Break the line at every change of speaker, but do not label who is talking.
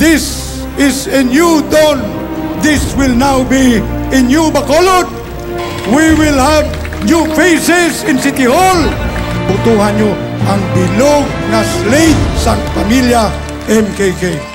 This is a new dawn. This will now be a new Bacolod. We will have new faces in City Hall. Butuhan nyo ang bilog na slate sa pamilya MKK.